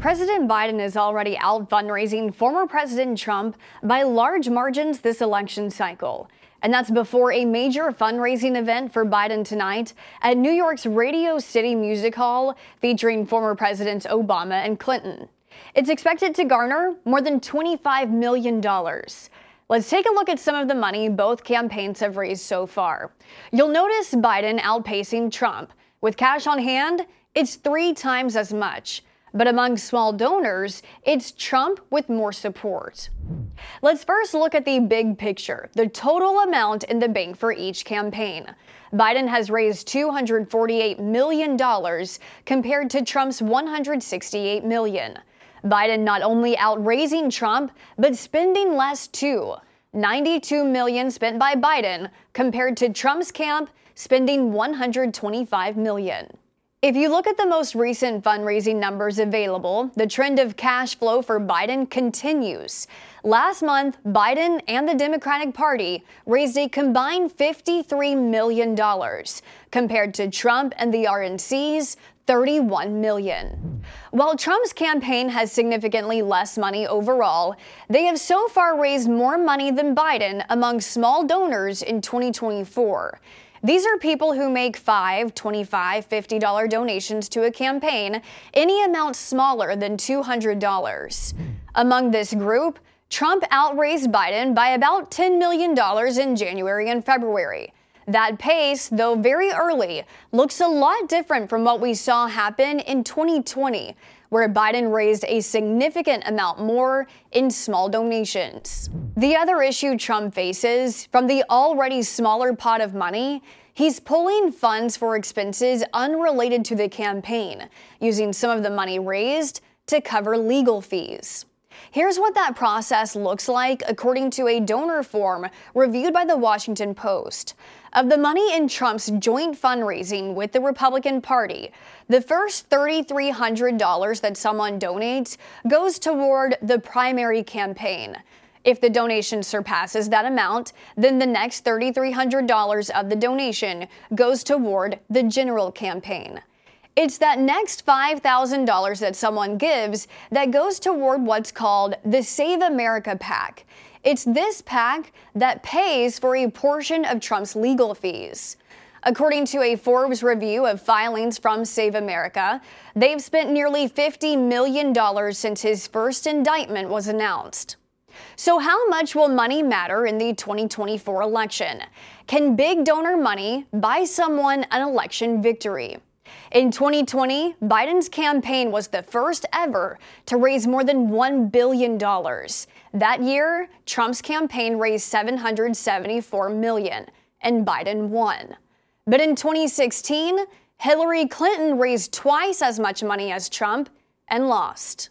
President Biden is already out fundraising former President Trump by large margins this election cycle. And that's before a major fundraising event for Biden tonight at New York's Radio City Music Hall featuring former Presidents Obama and Clinton. It's expected to garner more than $25 million. Let's take a look at some of the money both campaigns have raised so far. You'll notice Biden outpacing Trump. With cash on hand, it's three times as much. But among small donors, it's Trump with more support. Let's first look at the big picture, the total amount in the bank for each campaign. Biden has raised $248 million compared to Trump's 168 million. Biden not only outraising Trump, but spending less too. 92 million spent by Biden compared to Trump's camp spending 125 million. If you look at the most recent fundraising numbers available, the trend of cash flow for Biden continues. Last month, Biden and the Democratic Party raised a combined $53 million, compared to Trump and the RNC's 31 million. While Trump's campaign has significantly less money overall, they have so far raised more money than Biden among small donors in 2024. These are people who make $5, $25, $50 donations to a campaign, any amount smaller than $200. Among this group, Trump outraised Biden by about $10 million in January and February. That pace, though very early, looks a lot different from what we saw happen in 2020, where Biden raised a significant amount more in small donations. The other issue Trump faces, from the already smaller pot of money, He's pulling funds for expenses unrelated to the campaign, using some of the money raised to cover legal fees. Here's what that process looks like according to a donor form reviewed by the Washington Post. Of the money in Trump's joint fundraising with the Republican Party, the first $3,300 that someone donates goes toward the primary campaign. If the donation surpasses that amount, then the next $3,300 of the donation goes toward the general campaign. It's that next $5,000 that someone gives that goes toward what's called the Save America PAC. It's this PAC that pays for a portion of Trump's legal fees. According to a Forbes review of filings from Save America, they've spent nearly $50 million since his first indictment was announced. So, how much will money matter in the 2024 election? Can big donor money buy someone an election victory? In 2020, Biden's campaign was the first ever to raise more than $1 billion. That year, Trump's campaign raised 774 million, and Biden won. But in 2016, Hillary Clinton raised twice as much money as Trump and lost.